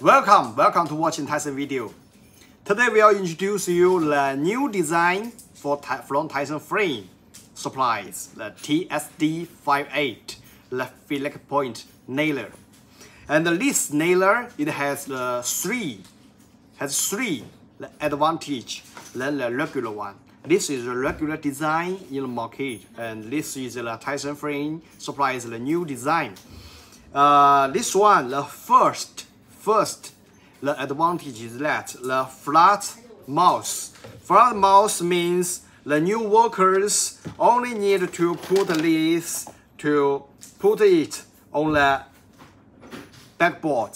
Welcome, welcome to watching Taisheng video. Today we'll introduce you the new design for from Taisheng frame supplies, the TSD58, the flexi point nailer. And this nailer, it has the three, has three the advantage than the regular one. This is a regular design in the market, and this is the Taisheng frame supplies the new design. Uh, this one, the first, first, the advantage is that the flat mouse. Flat mouse means the new workers only need to put this to put it on the backboard,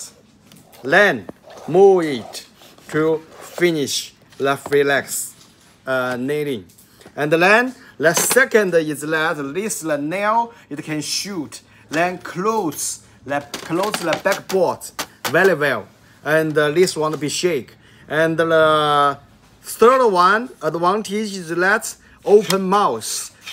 then move it to finish the flex uh, nailing. And then the second is that this the nail it can shoot, then close the close the backboard very well. And uh, this one be shake. And the third one advantage is that open mouth.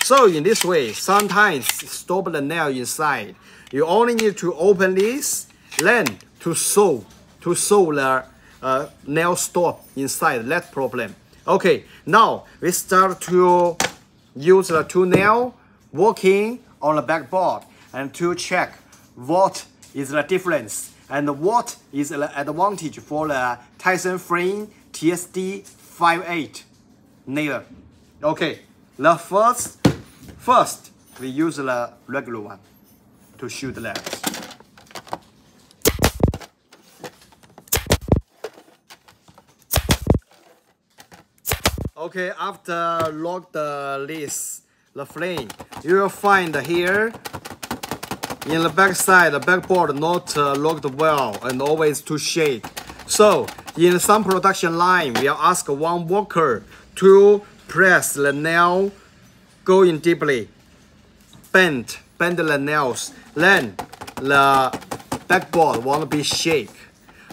So in this way, sometimes stop the nail inside. You only need to open this, then to sew, to sew the uh, nail stop inside, that problem. Okay, now we start to use the two nail working on the backboard and to check what is the difference and what is the advantage for the Taisheng frame TSD 58 nailer. Okay, the first, first we use the regular one to shoot the that. Okay, after lock the list, the frame, you will find here in the back side, the backboard not uh, locked well and always too shake. So in some production line, we will ask one worker to press the nail, going deeply, bend, bend the nails, then the backboard won't be shake.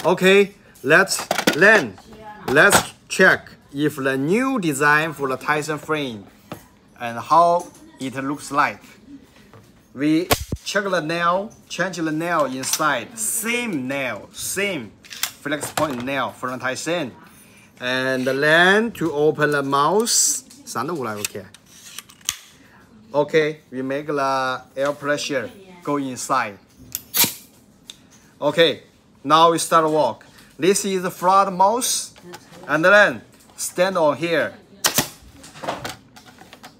Okay, let's then let's check if the new design for the Taisheng frame and how it looks like. We check the nail, change the nail inside, same nail, same flex point nail from Taisheng. And then to open the mouse, okay. Okay, we make the air pressure go inside. Okay, now we start walk. This is the front mouse, and then stand on here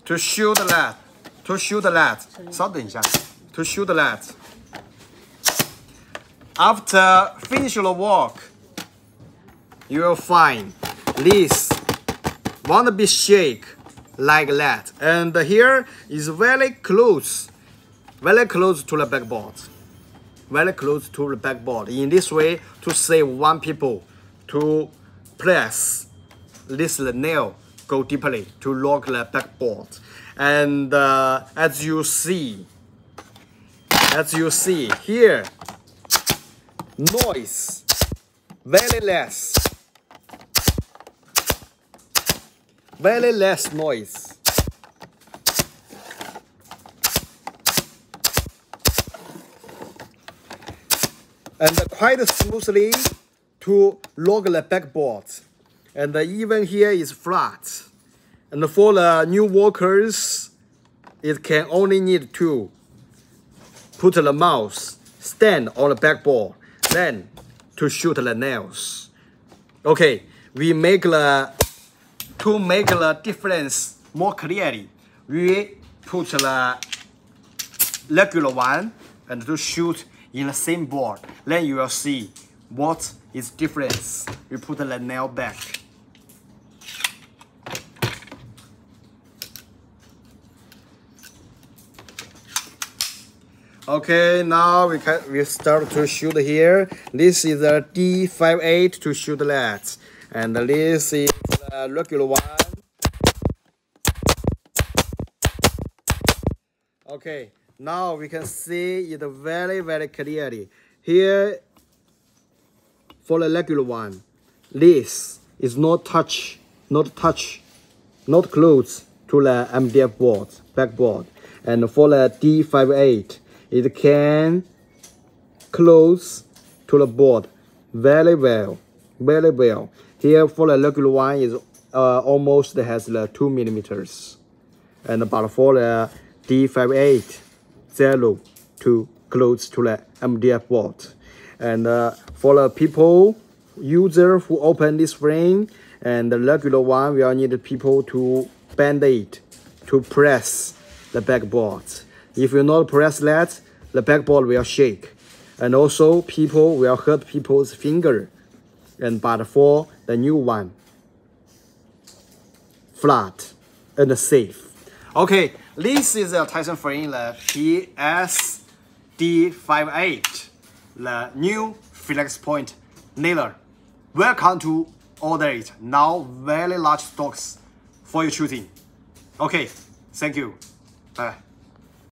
to shoot that, to shoot that. To shoot that. After finish the work, you will find this won't be shake like that. And here is very close, very close to the backboard. Very close to the backboard. In this way, to save one people to press this nail go deeply to lock the backboard. And uh, as you see, as you see here, noise very less, very less noise. And quite smoothly to lock the backboard and even here is flat. And for the new workers, it can only need to put the mouse stand on the backboard, then to shoot the nails. Okay, we make the to make the difference more clearly. We put the regular one and to shoot in the same board. Then you will see what is difference. We put the nail back. Okay, now we can we start to shoot here. This is a D58 to shoot that, and this is a regular one. Okay, now we can see it very very clearly. Here, for the regular one, this is not touch, not touch, not close to the MDF board, backboard, and for the D58 it can close to the board very well, very well. Here for the regular one is uh, almost has the two millimeters, and but for the D58 zero to close to the MDF board, and uh, for the people user who open this frame and the regular one we all need people to bend it to press the backboard. If you not press that, the backboard will shake. And also people will hurt people's finger. And but for the new one, flat and safe. Okay, this is a Taisheng frame, the TSD58, the new flex point nailer. Welcome to order it. Now very large stocks for your shooting. Okay, thank you. Bye.